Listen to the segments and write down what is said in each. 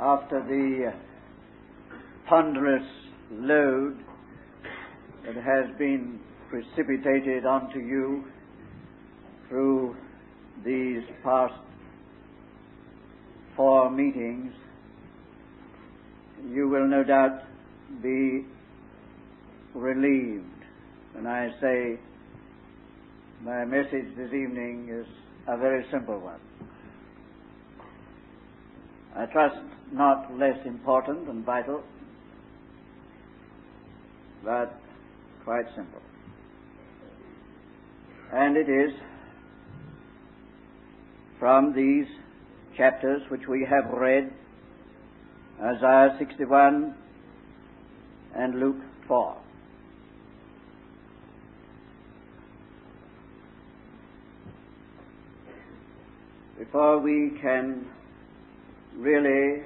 after the ponderous load that has been precipitated onto you through these past four meetings, you will no doubt be relieved And I say my message this evening is a very simple one. I trust not less important and vital, but quite simple. And it is from these chapters which we have read, Isaiah 61 and Luke 4. Before we can really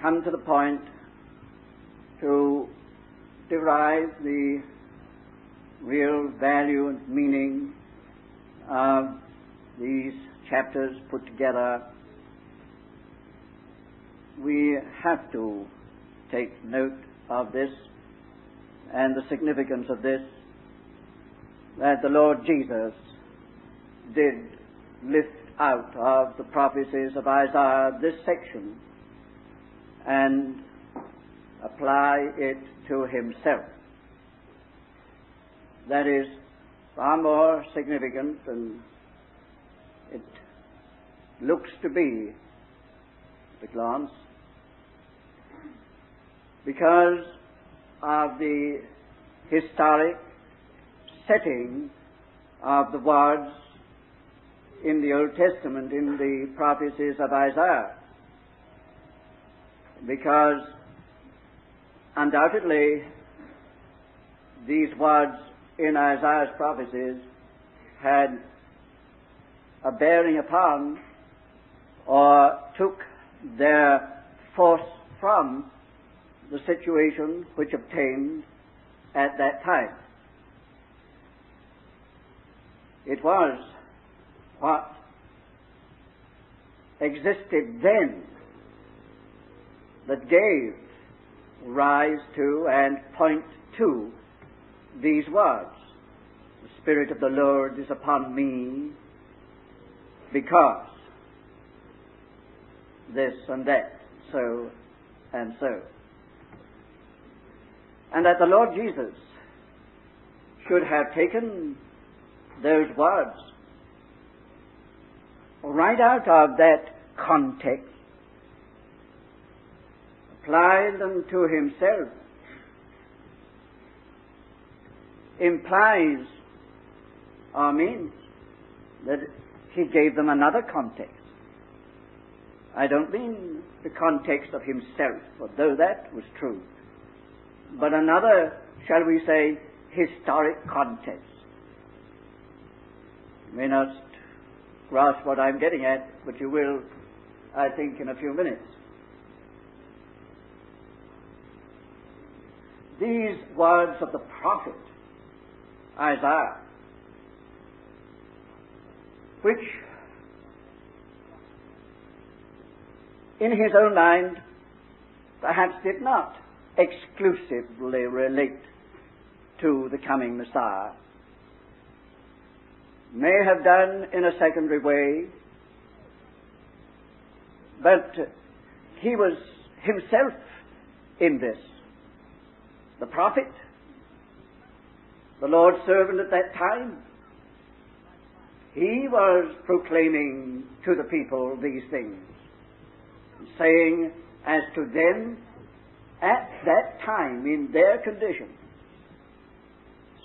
come to the point to derive the real value and meaning of these chapters put together, we have to take note of this and the significance of this that the Lord Jesus did lift out of the prophecies of Isaiah this section and apply it to himself. That is far more significant than it looks to be at a glance because of the historic setting of the words in the Old Testament, in the prophecies of Isaiah. Because undoubtedly these words in Isaiah's prophecies had a bearing upon or took their force from the situation which obtained at that time. It was what existed then that gave rise to and point to these words. The Spirit of the Lord is upon me because this and that, so and so. And that the Lord Jesus should have taken those words right out of that context, applied them to himself, implies or means that he gave them another context. I don't mean the context of himself, although that was true, but another, shall we say, historic context. May not grasp what I'm getting at, but you will, I think, in a few minutes. These words of the prophet Isaiah, which in his own mind perhaps did not exclusively relate to the coming Messiah, may have done in a secondary way, but he was himself in this. The prophet, the Lord's servant at that time, he was proclaiming to the people these things, saying as to them at that time in their condition,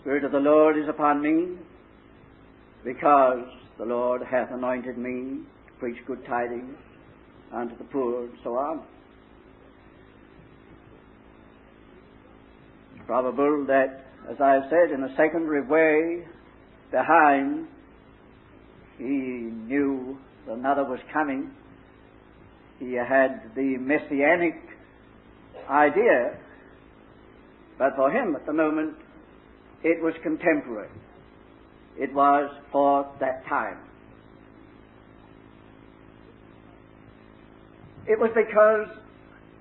Spirit of the Lord is upon me because the Lord hath anointed me to preach good tidings unto the poor, and so on. It's probable that, as I have said, in a secondary way, behind, he knew another was coming. He had the messianic idea, but for him at the moment, it was contemporary. It was for that time. It was because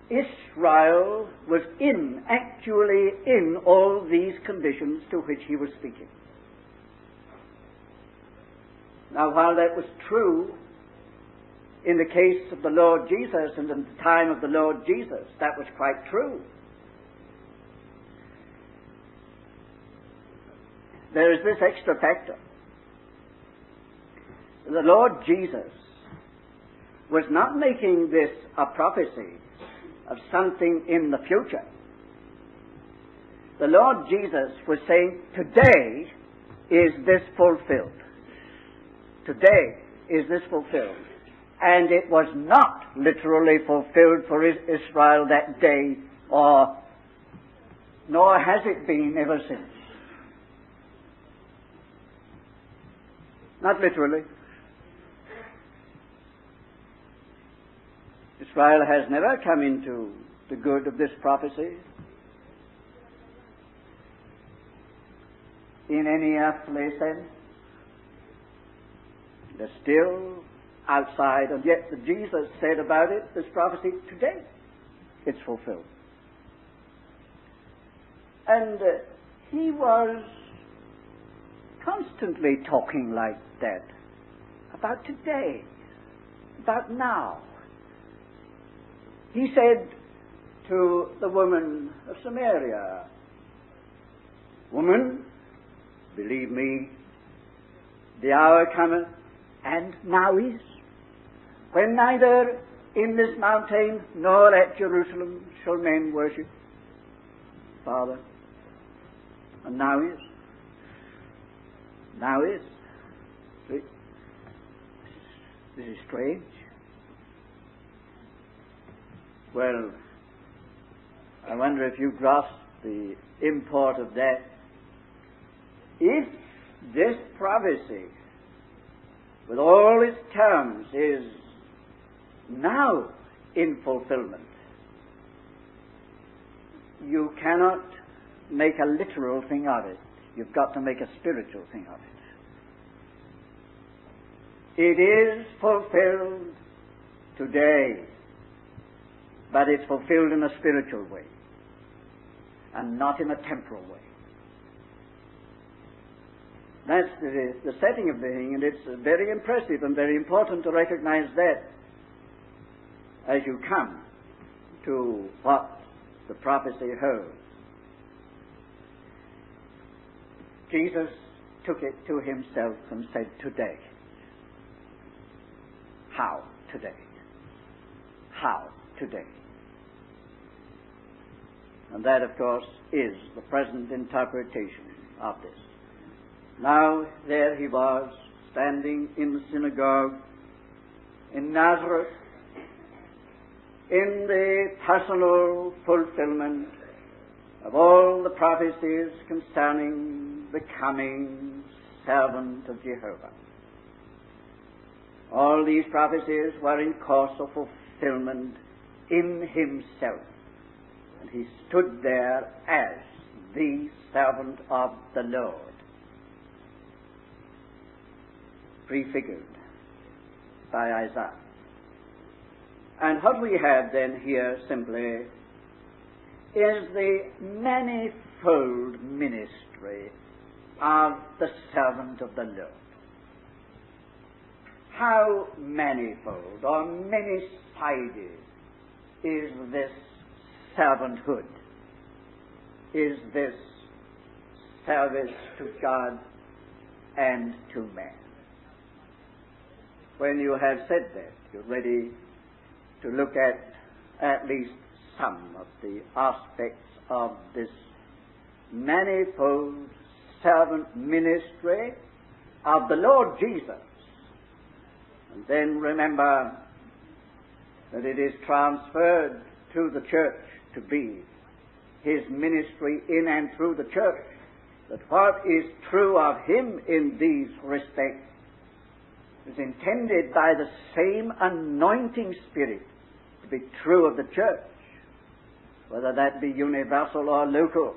Israel was in, actually in all these conditions to which he was speaking. Now, while that was true in the case of the Lord Jesus and in the time of the Lord Jesus, that was quite true. There is this extra factor. The Lord Jesus was not making this a prophecy of something in the future. The Lord Jesus was saying, Today is this fulfilled. Today is this fulfilled. And it was not literally fulfilled for Israel that day, or nor has it been ever since. Not literally. Israel has never come into the good of this prophecy in any earthly sense. They're still outside, and yet Jesus said about it, this prophecy, today it's fulfilled. And uh, he was constantly talking like that about today, about now. He said to the woman of Samaria, Woman, believe me, the hour cometh, and now is, when neither in this mountain nor at Jerusalem shall men worship Father. And now is. Now is. This is strange. Well, I wonder if you grasp the import of that. If this prophecy, with all its terms, is now in fulfillment, you cannot make a literal thing of it. You've got to make a spiritual thing of it. It is fulfilled today but it's fulfilled in a spiritual way and not in a temporal way. That's the, the setting of the thing, and it's very impressive and very important to recognize that as you come to what the prophecy holds. Jesus took it to himself and said, Today. How today? How today? And that, of course, is the present interpretation of this. Now, there he was, standing in the synagogue in Nazareth, in the personal fulfillment of all the prophecies concerning the coming servant of Jehovah. All these prophecies were in course of fulfillment in himself. And he stood there as the servant of the Lord, prefigured by Isaiah. And what we have then here simply is the manifold ministry of the servant of the Lord. How manifold or many sided is this servanthood? Is this service to God and to man? When you have said that, you're ready to look at at least some of the aspects of this manifold servant ministry of the Lord Jesus. And then remember that it is transferred to the church to be his ministry in and through the church. That what is true of him in these respects is intended by the same anointing spirit to be true of the church, whether that be universal or local,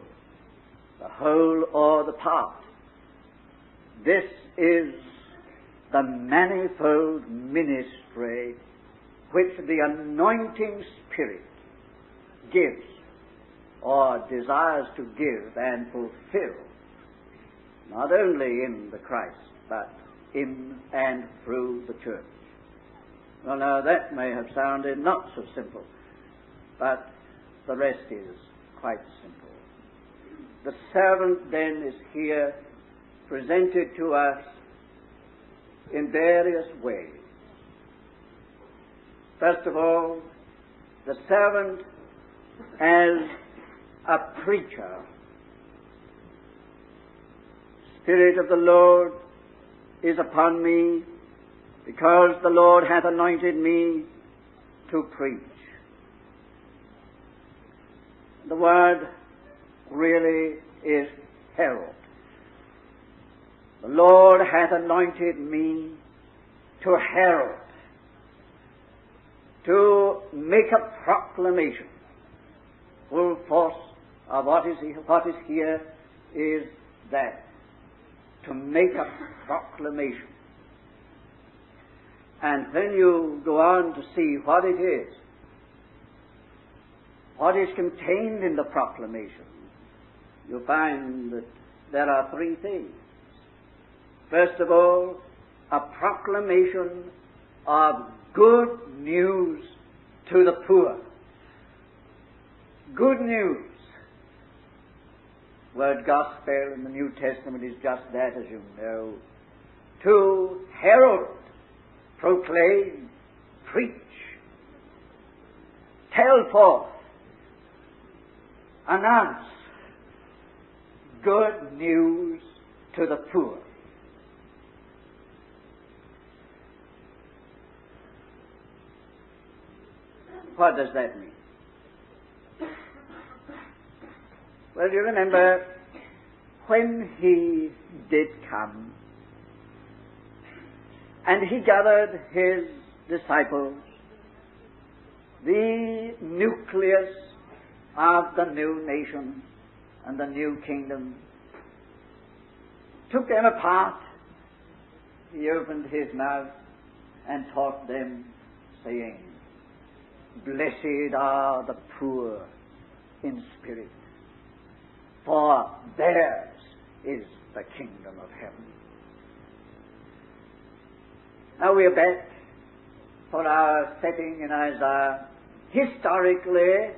the whole or the part. This is the manifold ministry which the anointing Spirit gives or desires to give and fulfill, not only in the Christ, but in and through the church. Well, now that may have sounded not so simple, but the rest is quite simple. The servant then is here presented to us in various ways. First of all, the servant as a preacher. Spirit of the Lord is upon me because the Lord hath anointed me to preach. The word really is herald. The Lord hath anointed me to herald, to make a proclamation. Full force of what is, what is here is that to make a proclamation. And then you go on to see what it is, what is contained in the proclamation, you find that there are three things. First of all, a proclamation of good news to the poor. Good news. Word gospel in the New Testament is just that, as you know. To herald, proclaim, preach, tell forth, announce good news to the poor. What does that mean? Well, you remember when he did come and he gathered his disciples, the nucleus of the new nation and the new kingdom, took them apart. He opened his mouth and taught them, saying, Blessed are the poor in spirit, for theirs is the kingdom of heaven. Now we are back for our setting in Isaiah. Historically,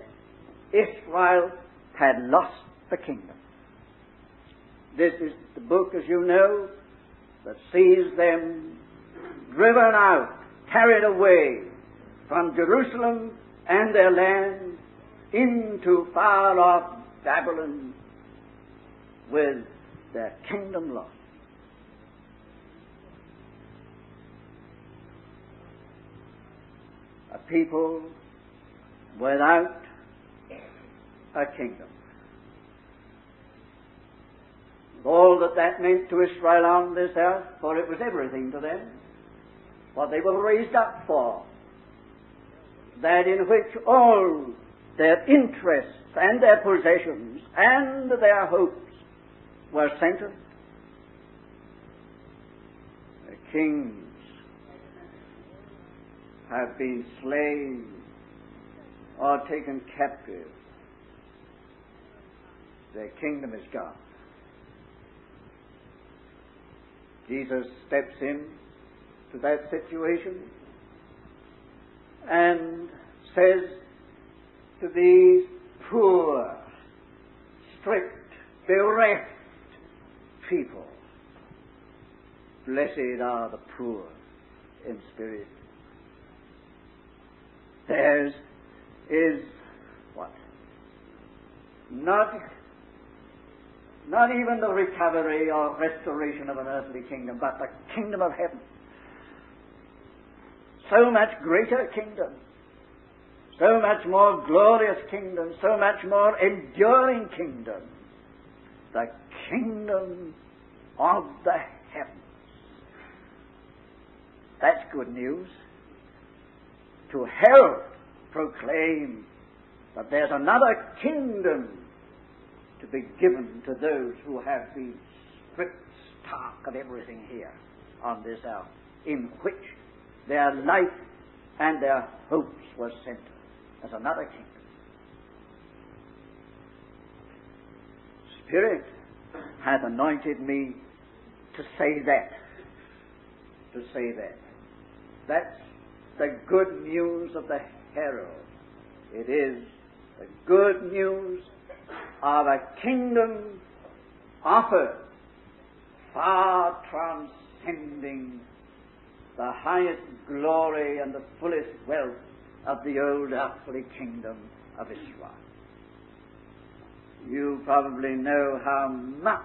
Israel had lost the kingdom. This is the book, as you know, that sees them driven out, carried away from Jerusalem and their land into far off Babylon with their kingdom lost. A people without a kingdom. All that that meant to Israel on this earth, for it was everything to them, what they were raised up for, that in which all their interests and their possessions and their hopes were centered. The kings have been slain or taken captive. Their kingdom is gone. Jesus steps in to that situation and says to these poor, stripped, bereft people, Blessed are the poor in spirit. Theirs is what? Not, not even the recovery or restoration of an earthly kingdom, but the kingdom of heaven. So much greater kingdom, so much more glorious kingdom, so much more enduring kingdom, the kingdom of the heavens. That's good news. To herald, proclaim that there's another kingdom to be given to those who have been stripped stark of everything here on this earth, in which their life and their hopes were centered as another kingdom. Spirit hath anointed me to say that. To say that. That's the good news of the herald. It is the good news of a kingdom offered far transcending the highest glory and the fullest wealth of the old earthly kingdom of Israel. You probably know how much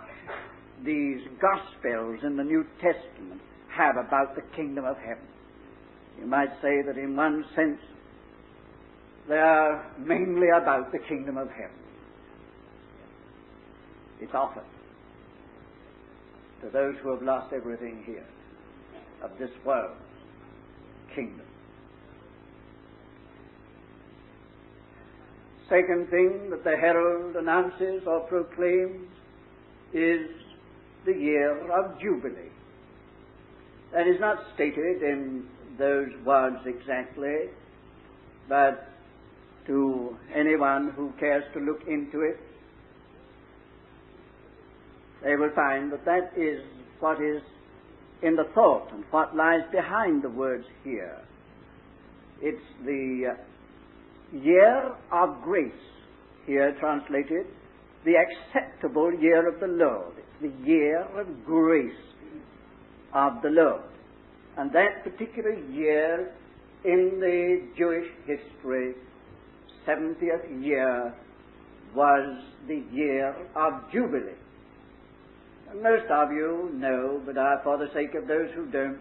these Gospels in the New Testament have about the kingdom of heaven. You might say that in one sense they are mainly about the kingdom of heaven. It's offered to those who have lost everything here of this world kingdom. Second thing that the herald announces or proclaims is the year of Jubilee. That is not stated in those words exactly, but to anyone who cares to look into it, they will find that that is what is in the thought and what lies behind the words here. It's the uh, year of grace, here translated, the acceptable year of the Lord. It's the year of grace of the Lord. And that particular year in the Jewish history, 70th year, was the year of Jubilee. Most of you know, but I, for the sake of those who don't,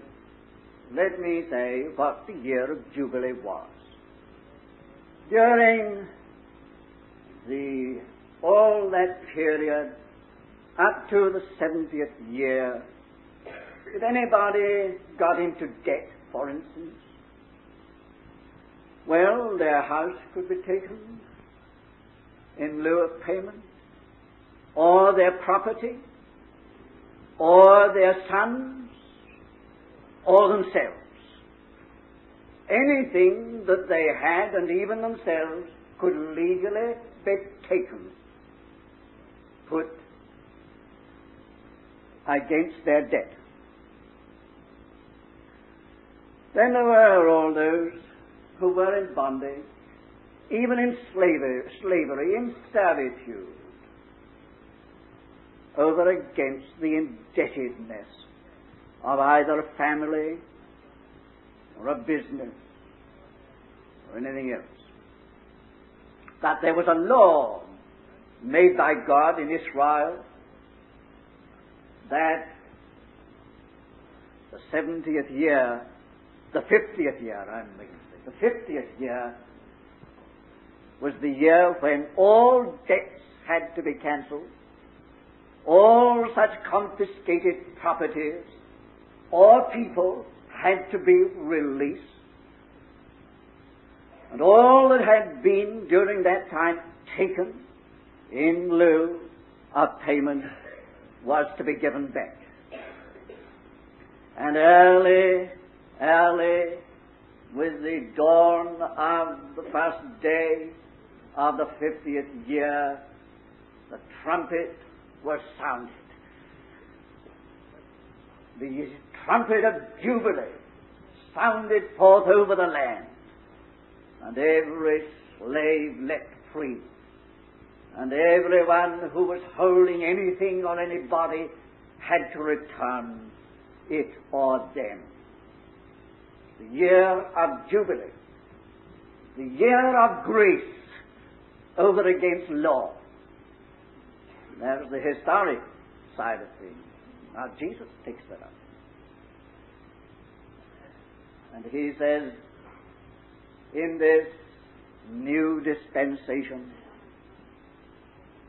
let me say what the year of Jubilee was. During the all that period up to the 70th year, if anybody got into debt, for instance, well, their house could be taken in lieu of payment, or their property, or their sons, or themselves. Anything that they had, and even themselves, could legally be taken, put against their debt. Then there were all those who were in bondage, even in slavery, slavery in servitude, over against the indebtedness of either a family or a business or anything else. That there was a law made by God in Israel that the 70th year, the 50th year, I'm making the 50th year was the year when all debts had to be cancelled all such confiscated properties or people had to be released. And all that had been during that time taken in lieu of payment was to be given back. And early, early, with the dawn of the first day of the fiftieth year, the trumpet was sounded. The trumpet of Jubilee sounded forth over the land, and every slave let free, and everyone who was holding anything or anybody had to return it or them. The year of Jubilee, the year of grace over against law. There's the historic side of things. Now, Jesus takes that up. And he says, in this new dispensation,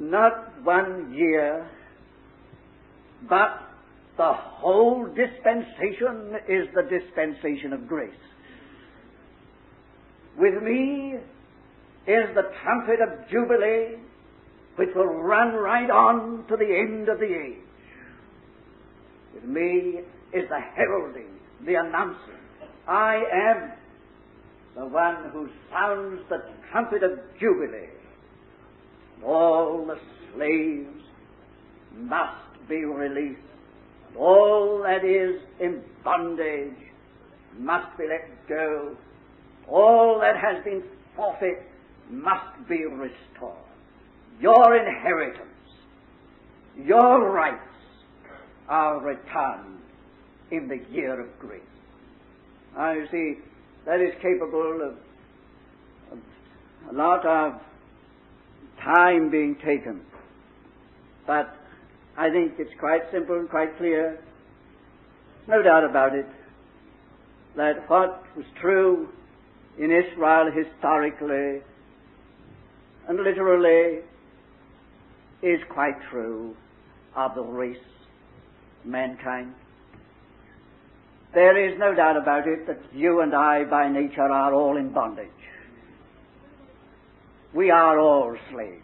not one year, but the whole dispensation is the dispensation of grace. With me is the trumpet of Jubilee which will run right on to the end of the age. With me is the heralding, the announcing. I am the one who sounds the trumpet of Jubilee. And All the slaves must be released. And All that is in bondage must be let go. All that has been forfeit must be restored. Your inheritance, your rights are returned in the year of grace. Now you see, that is capable of, of a lot of time being taken. But I think it's quite simple and quite clear. No doubt about it that what was true in Israel historically and literally is quite true of the race, mankind. There is no doubt about it that you and I by nature are all in bondage. We are all slaves.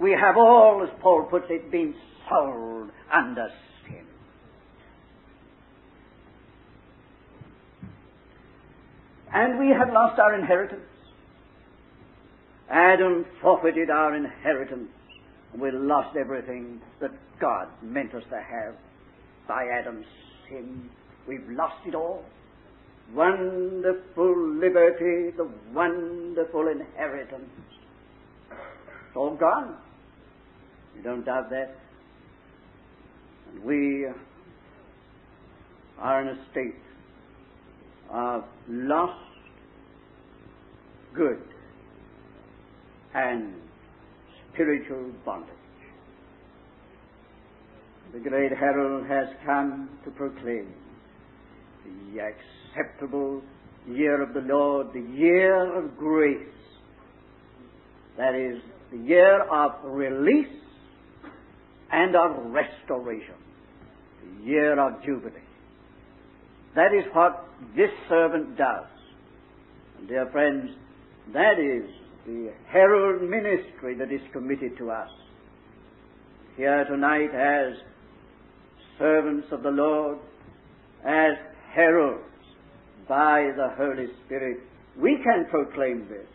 We have all, as Paul puts it, been sold under sin. And we have lost our inheritance. Adam forfeited our inheritance. We lost everything that God meant us to have by Adam's sin. We've lost it all. Wonderful liberty, the wonderful inheritance. It's all gone. You don't doubt that. And we are in a state of lost good and spiritual bondage. The great herald has come to proclaim the acceptable year of the Lord, the year of grace. That is the year of release and of restoration, the year of jubilee. That is what this servant does. And dear friends, that is the herald ministry that is committed to us. Here tonight as servants of the Lord, as heralds by the Holy Spirit, we can proclaim this.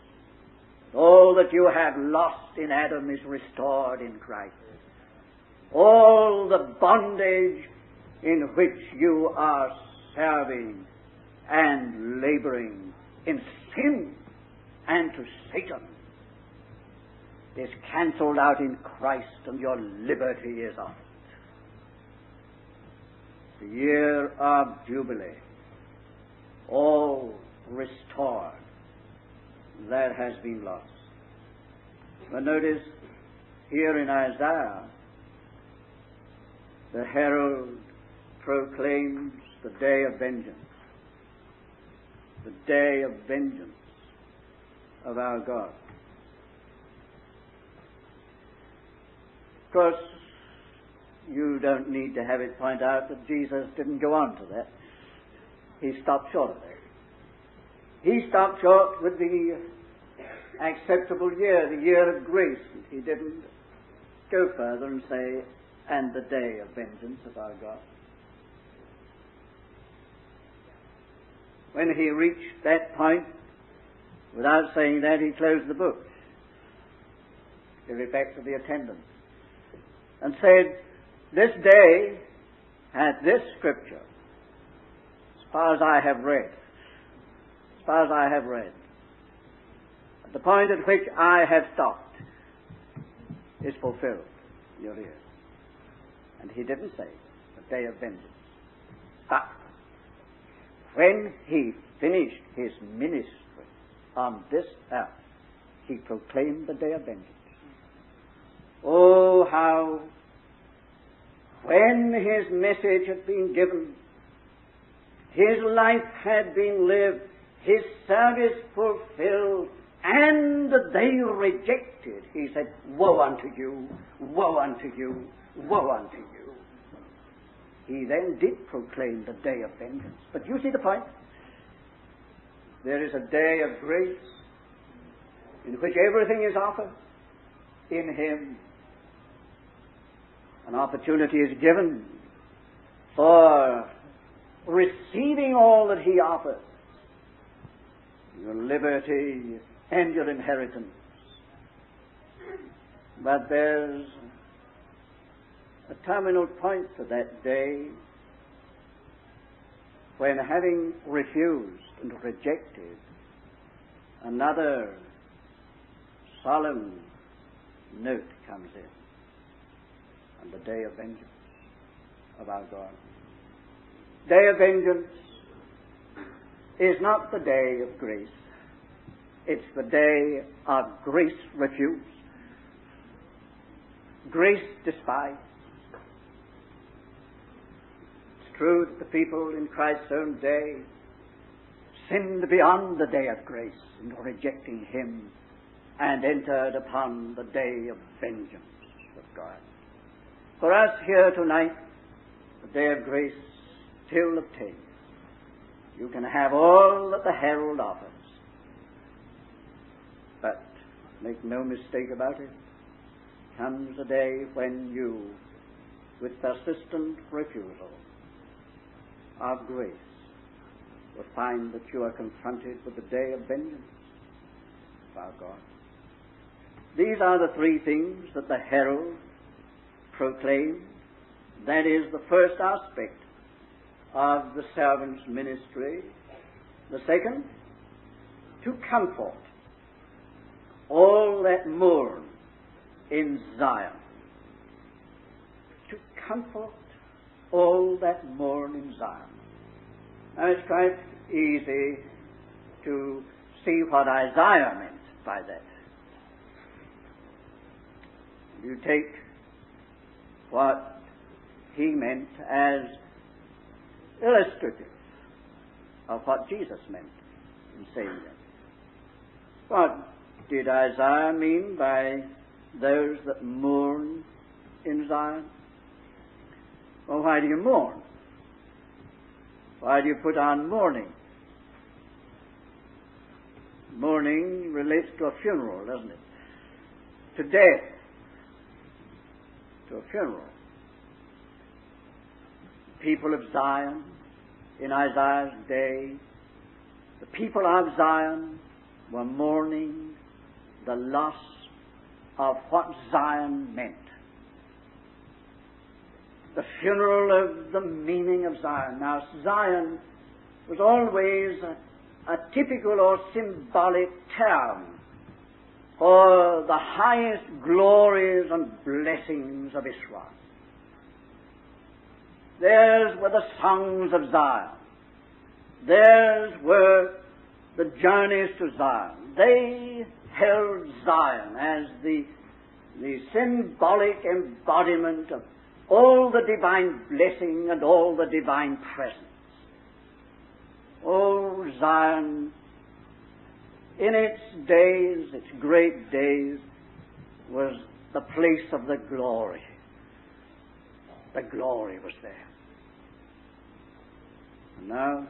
All that you have lost in Adam is restored in Christ. All the bondage in which you are serving and laboring in sin and to Satan is cancelled out in Christ and your liberty is off. The year of Jubilee, all restored that has been lost. But notice here in Isaiah, the herald proclaims the day of vengeance. The day of vengeance of our God. Of course, you don't need to have it point out that Jesus didn't go on to that. He stopped short of that. He stopped short with the acceptable year, the year of grace. He didn't go further and say, and the day of vengeance of our God. When he reached that point, without saying that, he closed the book, gave it back to the attendant, and said, This day hath this scripture, as far as I have read, as far as I have read, at the point at which I have stopped, is fulfilled in your ears. And he didn't say the day of vengeance. But when he finished his ministry on this earth, he proclaimed the day of vengeance. Oh, how when his message had been given, his life had been lived, his service fulfilled, and they rejected. He said, Woe unto you, woe unto you, woe unto you. He then did proclaim the day of vengeance. But you see the point? There is a day of grace in which everything is offered in Him. An opportunity is given for receiving all that He offers. your liberty, and your inheritance. But there's a terminal point to that day when, having refused and rejected, another solemn note comes in on the day of vengeance of our God. Day of vengeance is not the day of grace. It's the day of grace refused, grace despised. It's true that the people in Christ's own day sinned beyond the day of grace in rejecting Him and entered upon the day of vengeance of God. For us here tonight, the day of grace still obtains. You can have all that the herald offers. But make no mistake about it, comes a day when you, with persistent refusal of grace, will find that you are confronted with the day of vengeance of our God. These are the three things that the herald proclaimed. That is the first aspect of the servant's ministry. The second, to comfort all that mourn in Zion. To comfort all that mourn in Zion. Now it's quite easy to see what Isaiah meant by that. You take what he meant as illustrative of what Jesus meant in saying that. What did Isaiah mean by those that mourn in Zion? Well, why do you mourn? Why do you put on mourning? Mourning relates to a funeral, doesn't it? To death. To a funeral. People of Zion in Isaiah's day, the people of Zion were mourning the loss of what Zion meant. The funeral of the meaning of Zion. Now, Zion was always a, a typical or symbolic term for the highest glories and blessings of Israel. Theirs were the songs of Zion. Theirs were the journeys to Zion. They held Zion as the, the symbolic embodiment of all the divine blessing and all the divine presence. Oh, Zion, in its days, its great days, was the place of the glory. The glory was there. And now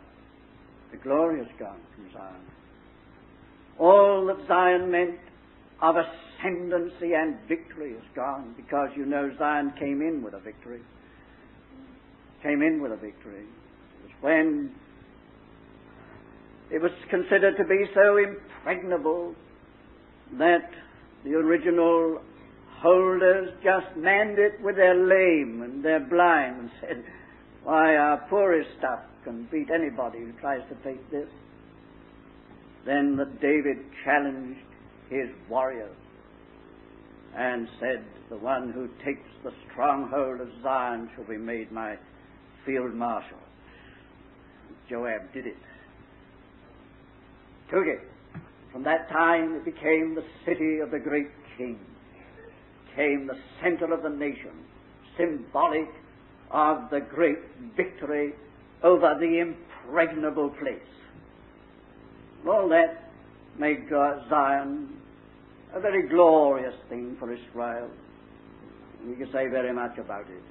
the glory has gone from Zion. All that Zion meant of ascendancy and victory is gone because you know Zion came in with a victory. Came in with a victory. It was when it was considered to be so impregnable that the original holders just manned it with their lame and their blind and said, Why, our poorest stuff can beat anybody who tries to take this. Then that David challenged his warriors and said, The one who takes the stronghold of Zion shall be made my field marshal. Joab did it. Took it. From that time it became the city of the great king. Became the center of the nation, symbolic of the great victory over the impregnable place. All that made Zion a very glorious thing for Israel. We can say very much about it,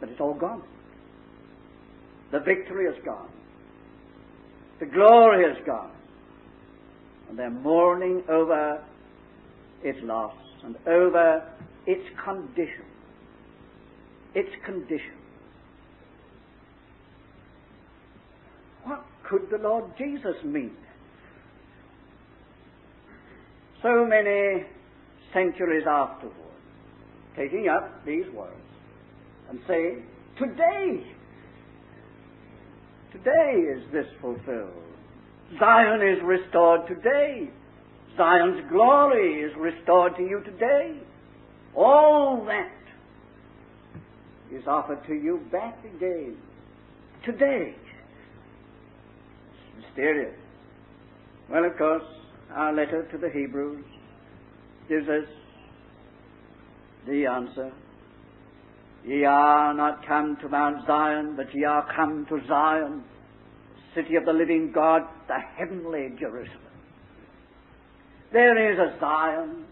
but it's all gone. The victory is gone. The glory is gone. And they're mourning over its loss and over its condition. Its condition. What could the Lord Jesus mean so many centuries afterward, taking up these words and saying, Today, today is this fulfilled. Zion is restored today. Zion's glory is restored to you today. All that is offered to you back again today. It's mysterious. Well, of course, our letter to the Hebrews gives us the answer. Ye are not come to Mount Zion, but ye are come to Zion, city of the living God, the heavenly Jerusalem. There is a Zion,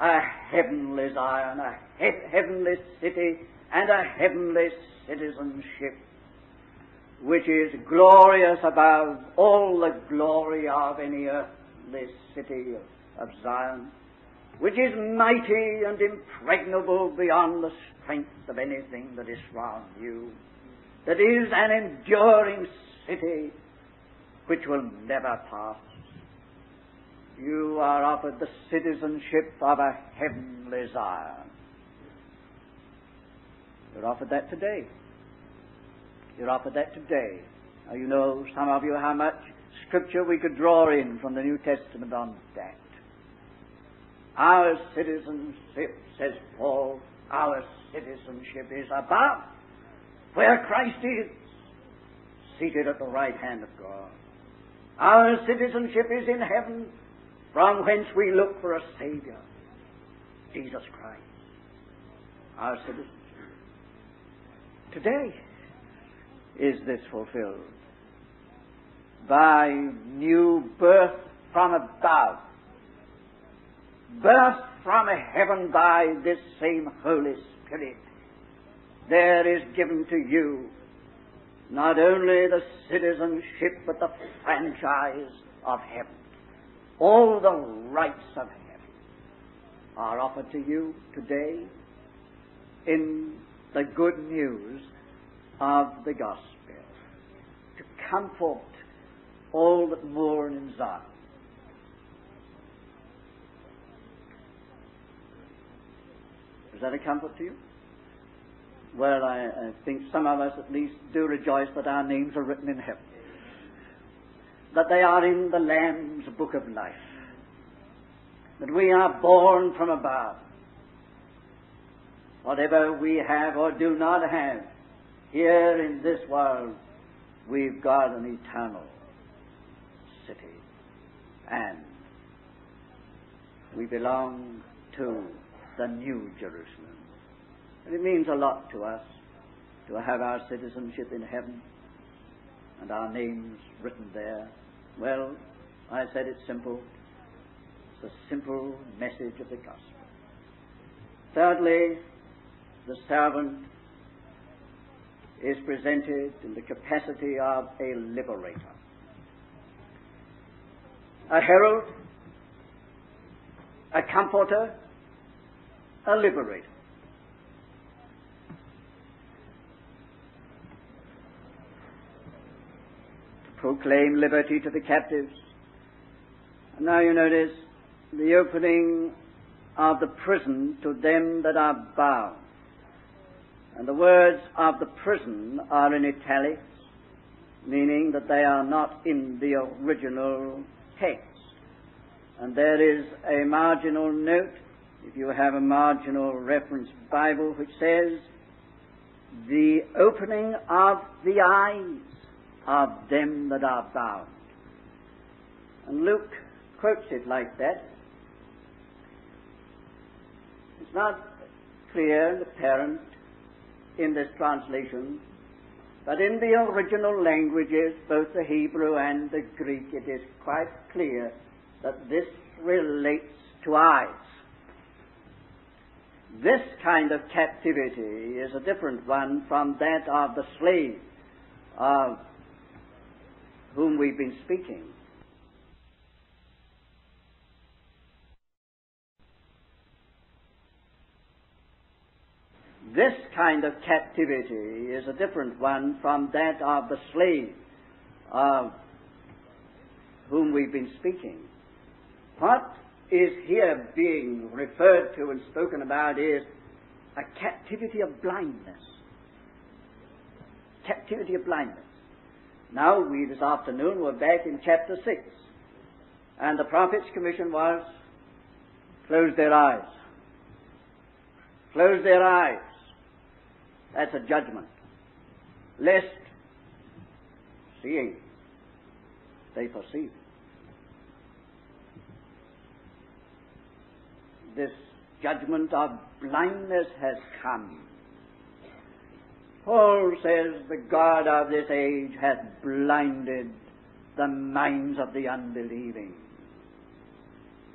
a heavenly Zion, a he- heavenly city, and a heavenly citizenship, which is glorious above all the glory of any earthly city of Zion which is mighty and impregnable beyond the strength of anything that is round you, that is an enduring city which will never pass. You are offered the citizenship of a heavenly Zion. You're offered that today. You're offered that today. Now, you know, some of you, how much scripture we could draw in from the New Testament on that. Our citizenship, says Paul, our citizenship is above, where Christ is, seated at the right hand of God. Our citizenship is in heaven, from whence we look for a Savior, Jesus Christ. Our citizenship. Today is this fulfilled by new birth from above birth from heaven by this same Holy Spirit, there is given to you not only the citizenship but the franchise of heaven. All the rights of heaven are offered to you today in the good news of the gospel to comfort all that mourn in Zion. Is that a comfort to you? Well, I, I, think some of us at least do rejoice that our names are written in heaven, that they are in the Lamb's book of life, that we are born from above. Whatever we have or do not have here in this world, we've got an eternal and we belong to the New Jerusalem. And it means a lot to us to have our citizenship in heaven and our names written there. Well, I said it's simple. It's the simple message of the gospel. Thirdly, the servant is presented in the capacity of a liberator. A herald, a comforter, a liberator. To proclaim liberty to the captives. And now you notice the opening of the prison to them that are bound. And the words of the prison are in italics, meaning that they are not in the original text. And there is a marginal note if you have a marginal reference Bible which says, the opening of the eyes of them that are bound. And Luke quotes it like that. It's not clear and apparent in this translation, but in the original languages, both the Hebrew and the Greek, it is quite clear that this relates to eyes. This kind of captivity is a different one from that of the slave of whom we've been speaking. This kind of captivity is a different one from that of the slave of whom we've been speaking. What is here being referred to and spoken about is a captivity of blindness. Captivity of blindness. Now, we this afternoon were back in chapter 6, and the prophet's commission was close their eyes. Close their eyes. That's a judgment. Lest, seeing, they perceive. This judgment of blindness has come. Paul says the God of this age hath blinded the minds of the unbelieving.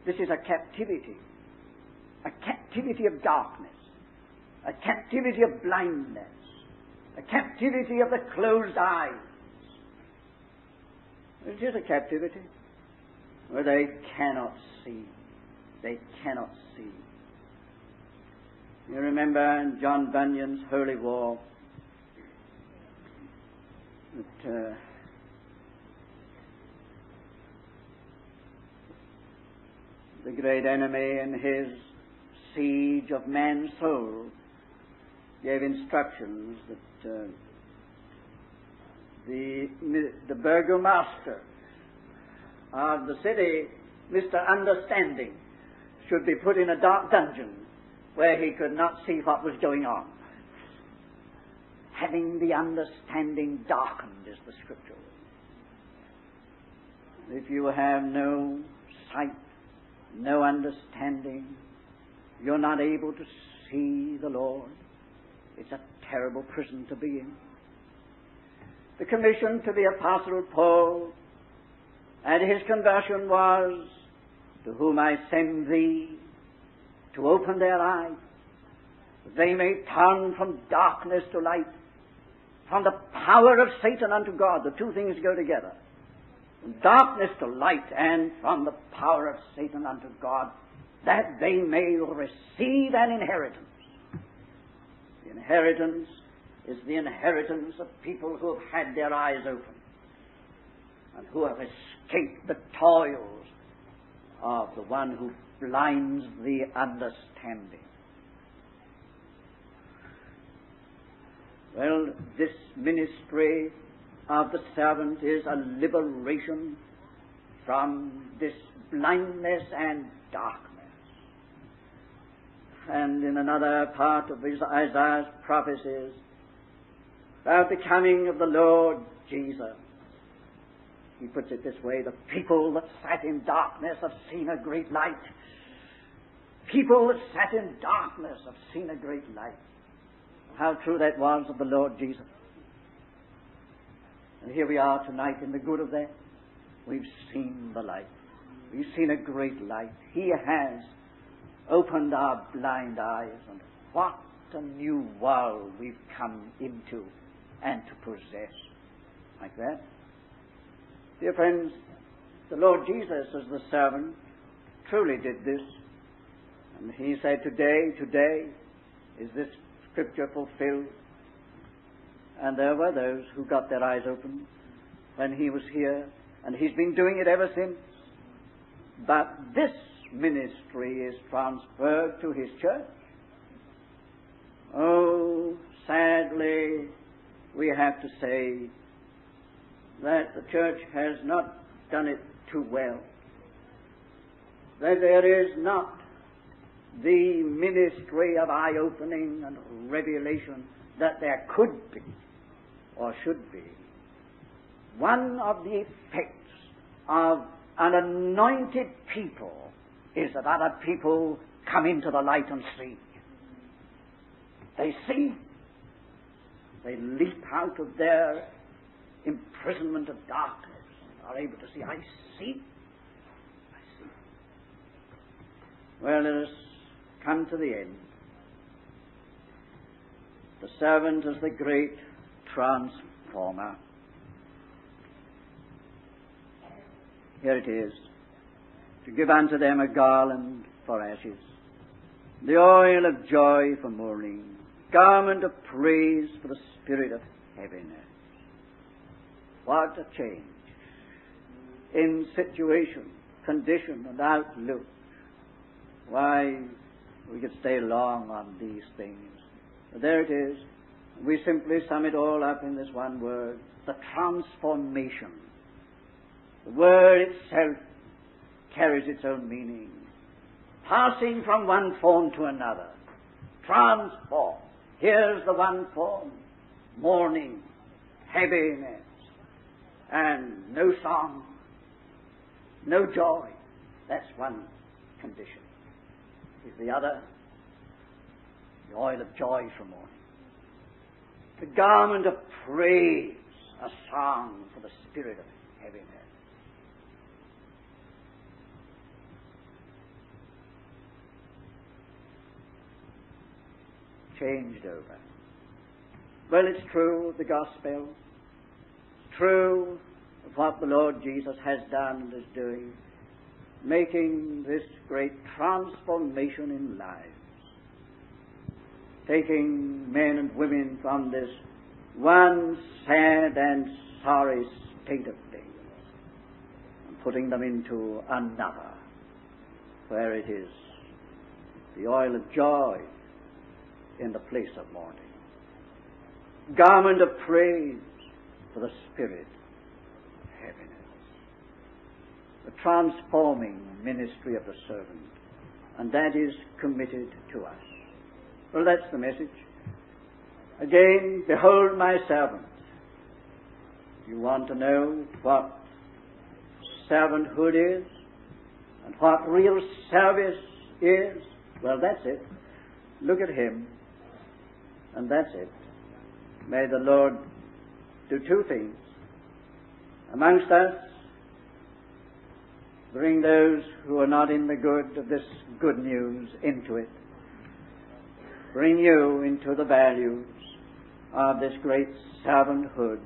This is a captivity, a captivity of darkness, a captivity of blindness, a captivity of the closed eyes. It is a captivity where they cannot see. They cannot see. You remember in John Bunyan's Holy War that uh, the great enemy in his siege of man's soul gave instructions that uh, the, the burgomaster of the city, Mr. Understanding, should be put in a dark dungeon where he could not see what was going on. Having the understanding darkened is the scripture. If you have no sight, no understanding, you're not able to see the Lord. It's a terrible prison to be in. The commission to the Apostle Paul and his conversion was, To whom I send thee, to open their eyes, that they may turn from darkness to light, from the power of Satan unto God. The two things go together. From darkness to light, and from the power of Satan unto God, that they may receive an inheritance. The inheritance is the inheritance of people who have had their eyes open and who have escaped the toils of the one who blinds the understanding. Well, this ministry of the servant is a liberation from this blindness and darkness. And in another part of Isaiah's prophecies about the coming of the Lord Jesus, he puts it this way the people that sat in darkness have seen a great light. People that sat in darkness have seen a great light. How true that was of the Lord Jesus. And here we are tonight in the good of that. We've seen the light. We've seen a great light. He has opened our blind eyes, and what a new world we've come into and to possess. Like that. Dear friends, the Lord Jesus, as the servant, truly did this. And he said, Today, today, is this scripture fulfilled? And there were those who got their eyes open when he was here, and he's been doing it ever since. But this ministry is transferred to his church. Oh, sadly, we have to say that the church has not done it too well. That there is not the ministry of eye opening and revelation that there could be or should be. One of the effects of an anointed people is that other people come into the light and see. They see. They leap out of their imprisonment of darkness and are able to see. I see. I see. Well, let us come to the end. The servant is the great transformer. Here it is to give unto them a garland for ashes, the oil of joy for mourning, garment of praise for the spirit of heaviness. What a change in situation, condition, and outlook Why, we could stay long on these things. But there it is. We simply sum it all up in this one word the transformation. The word itself carries its own meaning. Passing from one form to another. Transform. Here's the one form. Mourning, heaviness, and no song, no joy. That's one condition. Is the other the oil of joy for mourning. The garment of praise, a song for the spirit of heaviness. Changed over. Well, it's true, the gospel. True of what the Lord Jesus has done and is doing, making this great transformation in lives taking men and women from this one sad and sorry state of things and putting them into another where it is the oil of joy in the place of mourning. Garment of praise for the spirit of heaviness. The transforming ministry of the servant. And that is committed to us. Well, that's the message. Again, behold my servant. You want to know what servanthood is and what real service is? Well, that's it. Look at him, and that's it. May the Lord do two things. Amongst us, bring those who are not in the good of this good news into it bring you into the values of this great servanthood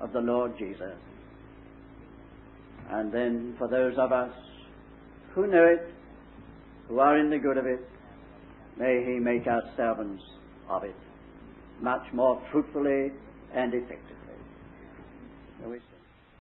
of the Lord Jesus. And then for those of us who know it, who are in the good of it, may He make us servants of it much more fruitfully and effectively.